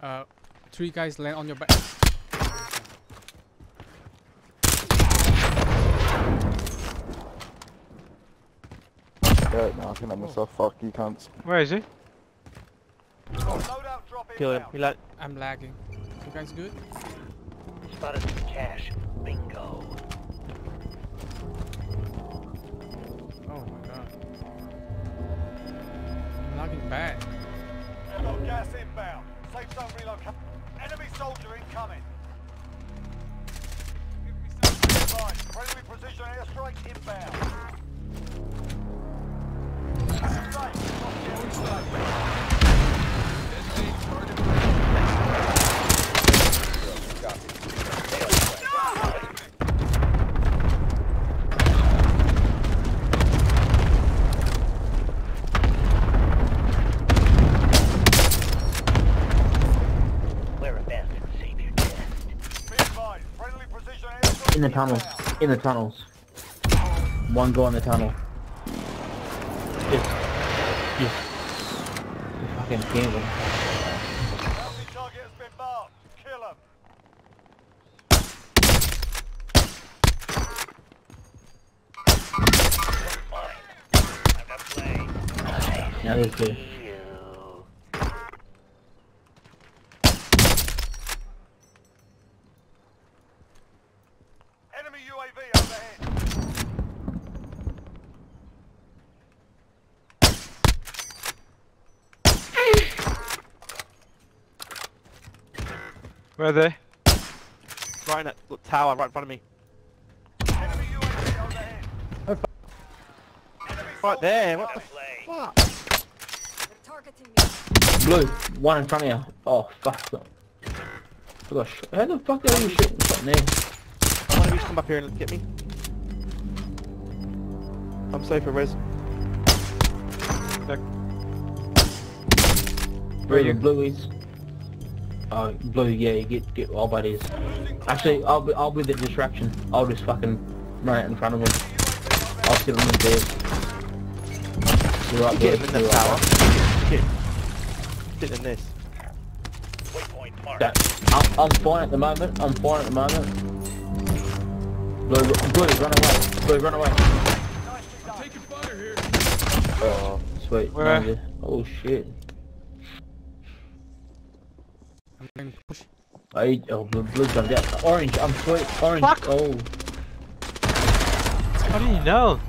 Uh, three guys land on your back. Yeah, no, I can have myself. Fuck you cunts. Where is he? Kill him. inbound. He like. I'm lagging. You guys good? Spotted some cash. Bingo. Oh my god. I'm lagging bad. Got gas inbound. Safe zone. Enemy soldier incoming. Advised, Friendly precision airstrike inbound. Lock down safe. Wear a vest and save your chest. Be advised, friendly precision airstrike In the tunnels. In the tunnels. One guy in the tunnel. Just, just, just fucking. Kill him. Now he's good. You. Enemy UAV overhead. Where are they? Right in that little tower right in front of me. Enemy UAV overhead. Enemy Right there. What Got the play. fuck? Targeting me. Blue, one in front of you. Oh, fuck. I got sh- How the fuck are you shooting something there? One of you come up here and get me. I'm safe for res. Where the blue is? Oh, blue, yeah, you get, get all buddies. Actually, I'll be, I'll be the distraction. I'll just fucking run out in front of them. I'll sit on the bed. You're right, Get him in right. tower. Get. Sit in this. That, I'm, I'm fine at the moment. I'm fine at the moment. Blue, blue, run away. Blue, run away. Oh, sweet. Where? Oh shit. I'm getting pushed. I oh blue, blue jumped out. Orange, I'm sweet. Orange. Fuck. Oh, How do you know?